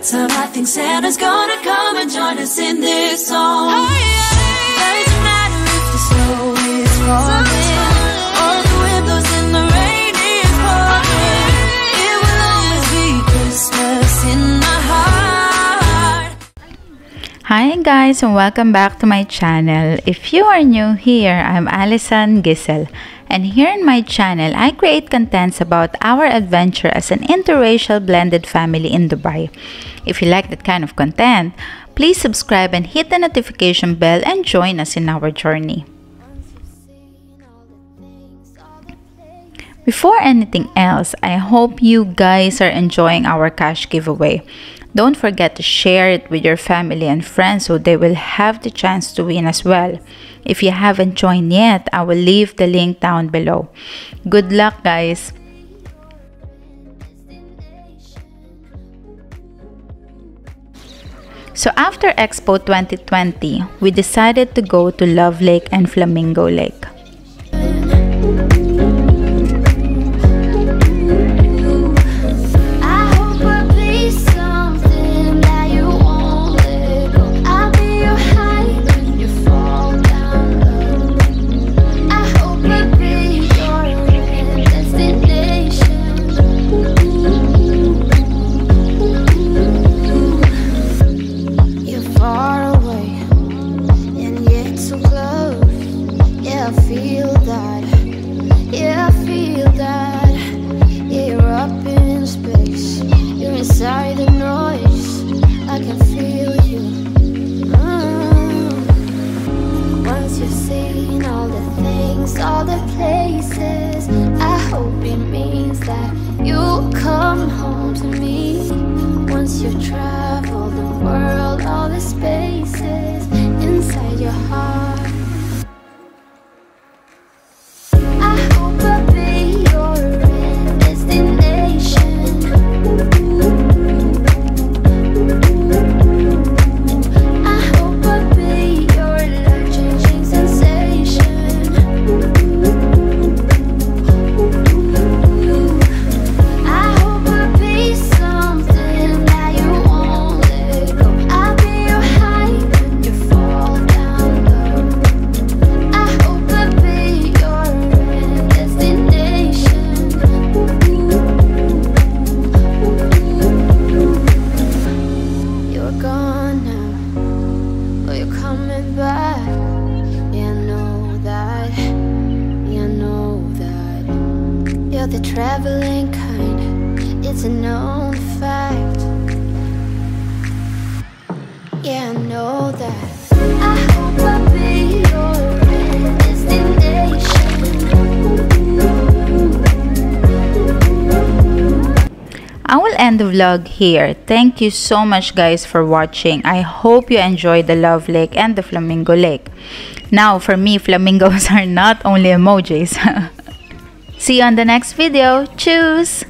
time I think Santa's gonna come and join us in this song. Oh, Doesn't matter if the snow is falling or the windows in the rain is pouring. It will always be Christmas in my heart. Hi guys and welcome back to my channel. If you are new here, I'm Alison Gissel and here in my channel, I create contents about our adventure as an interracial blended family in Dubai. If you like that kind of content, please subscribe and hit the notification bell and join us in our journey. Before anything else, I hope you guys are enjoying our cash giveaway. Don't forget to share it with your family and friends so they will have the chance to win as well. If you haven't joined yet, I will leave the link down below. Good luck, guys! So after Expo 2020, we decided to go to Love Lake and Flamingo Lake. I feel that. Yeah, I feel that. Yeah, you're up in space. You're inside the noise. I can feel you. Mm. Once you've seen all the things, all the places, I hope it means that you'll come home to me. Once you've traveled the world, all the spaces inside your heart. Traveling kind, it's a known fact. Yeah, I know that. I. I will end the vlog here. Thank you so much guys for watching. I hope you enjoyed the Love Lake and the Flamingo Lake. Now, for me, flamingos are not only emojis. See you on the next video. Choose!